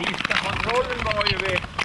sista kontrollen var ju vid